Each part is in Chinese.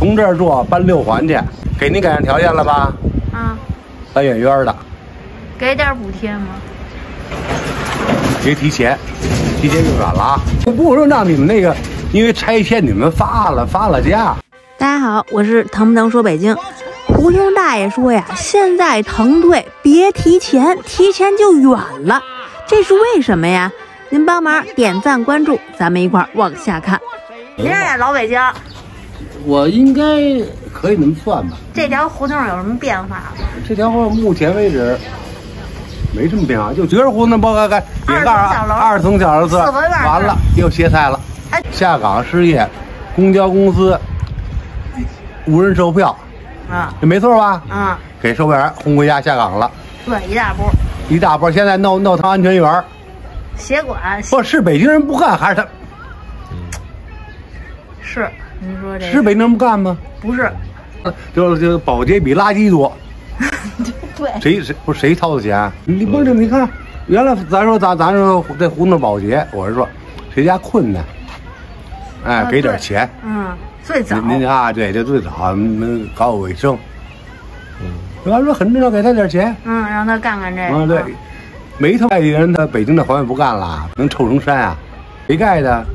从这儿坐搬六环去，给您改善条件了吧？啊，搬远远的，给点补贴吗？别提钱，提前就远了啊！不是让你们那个，因为拆迁你们发了发了家。大家好，我是腾不腾说北京。胡同大爷说呀，现在腾退别提钱，提前就远了，这是为什么呀？您帮忙点赞关注，咱们一块儿往下看。您这呀，老北京，我应该可以那么算吧？这条胡同有什么变化吗？这条胡同目前为止没什么变化，就觉着胡同包盖盖顶盖二层小楼二层小楼子，四合院完了又歇菜了哎。下岗失业，公交公司无人售票，啊这没错吧？啊，给售票员轰回家下岗了，对，一大波一大波。现在闹闹腾安全员，协管不是北京人不干，还是他是您说这是北京人不干吗？不是？就就保洁比垃圾多，对，谁谁不是谁掏的钱？你不是你看，原来咱说咱咱说这胡同保洁，我是说谁家困难，哎，啊给点对钱。嗯，最早您您啊，对，这最早你们搞卫生，嗯，完了很正常，给他点钱。嗯，让他干干这个。啊，对，没他外地人，他北京的环卫不干了，能臭成山啊？谁盖的？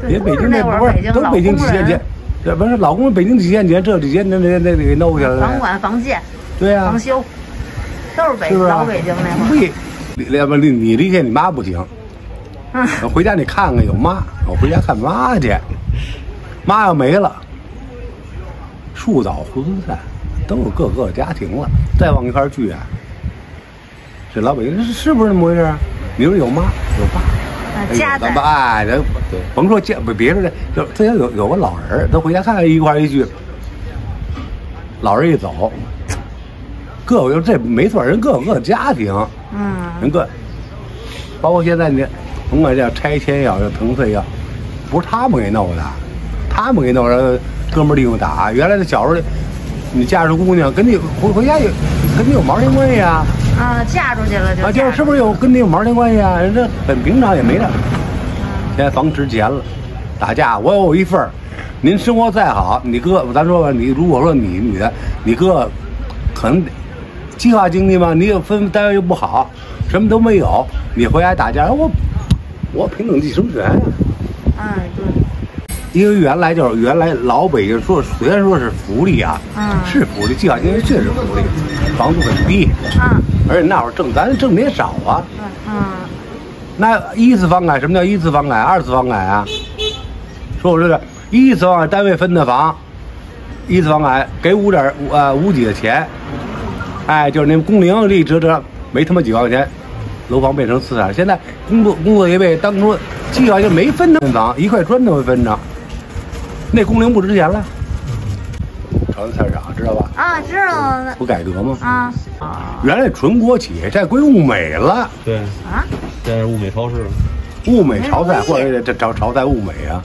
对人北京那不是都北京几千钱，这不是老工人北京几千钱，这几千那那那给弄去了。房管、房建、对呀、房修，都是北是不是啊？老北京那会儿。不也，你不你你理解你妈不行，嗯，回家你看看有妈，我回家看妈去，妈要没了，树倒猢狲散，都有各个家庭了，再往一块儿聚啊，这老北京是是不是那么回事啊？你说有妈有爸，家在有咱们哎，咱甭说见，别别说这，就这要有有个老人儿，都回家看看一块儿一聚，老人一走，各有这没错，人各有各的家庭。嗯，人各，包括现在你，甭管叫拆迁也好，叫腾退也好，不是他们给弄的，他们给弄的，哥们儿利用打。原来的小时候，你嫁出姑娘，跟你回回家有跟你有毛线关系啊？啊，嫁出去了就啊，就是是不是有跟你有毛钱关系啊？人这很平常也没的。现在房值钱了，打架我有一份儿，您生活再好，你哥咱说吧，你如果说你女的，你哥可能计划经济嘛，你又分单位又不好，什么都没有，你回来打架，我我平等继承权呀。哎，对，因为原来就是原来老北京说虽然说是福利啊，嗯是福利，计划经济确实福利，房租很低，嗯而且那会儿挣咱挣的也少啊。嗯那一次房改什么叫一次房改？二次房改啊？说我这个一次房改单位分的房，一次房改给五点五呃五几的钱，哎，就是那工龄这折折没他妈几万块钱，楼房变成四产。现在工作工作也被当初计划就没分成房，一块砖都没分着，那工龄不值钱了。朝阳菜市场知道吧？啊，知道了不改革吗？啊啊原来纯国企，这归物美了。对，啊！现在是物美超市。物美潮菜或者这潮潮菜物美啊，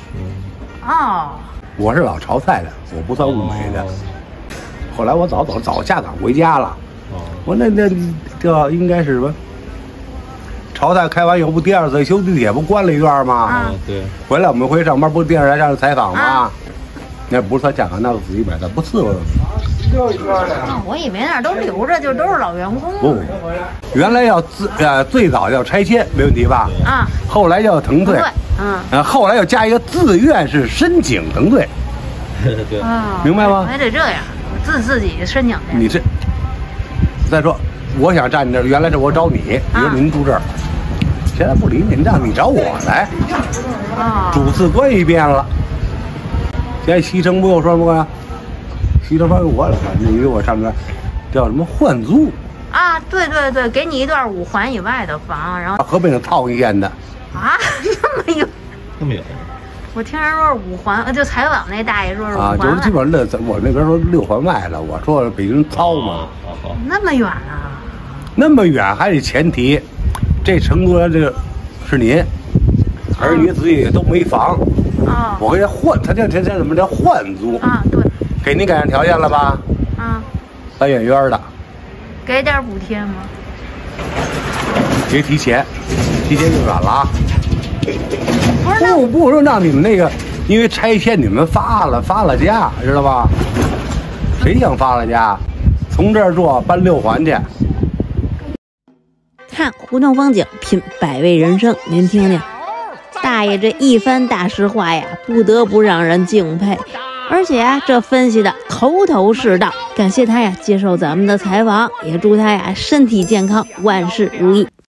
哦，我是老潮菜的，我不算物美的哦。后来我早早早下岗回家了，哦，我那那这应该是什么？潮菜开完以后不第二次修地铁不关了一段吗？啊哦，对，回来我们回去上班不是电视台上采访吗？啊那不是算下岗，那是自己买的，不伺候。我以为那都留着，就都是老员工不，原来要自呃最早要拆迁没问题吧？啊。后来要腾退对，，嗯呃后来要加一个自愿是申请腾退。对，啊，明白吗还得这样，自自己申请去。你这，再说，我想站你这儿，原来是我找你，比如啊您住这儿，现在不理你，让你找我来，啊，主次关系变了。现在西城不又说什么呀？西城方我了，你给我上边叫什么换租，啊，对对对，给你一段五环以外的房，然后河北省套一县的，啊，那么有，那么有，我听人说是五环，呃就采访那大爷说是五啊，就是基本上那咱我那边说六环外了，我说北京糙嘛，好好，那么远啊？那么远还得前提，这成都人这个是您，儿女子女都没房。啊，我给他换，他这这这怎么叫换租？啊，对，给您改善条件了吧？啊，搬远远的，给点补贴吗？别提钱，提前就远了啊！不是那不不是让你们那个，因为拆迁你们发了发了家，知道吧？谁想发了家？从这儿住搬六环去。看胡同风景，品百味人生，您听听，大爷这一番大实话呀，不得不让人敬佩。而且啊，这分析的头头是道，感谢他呀接受咱们的采访，也祝他呀身体健康，万事如意。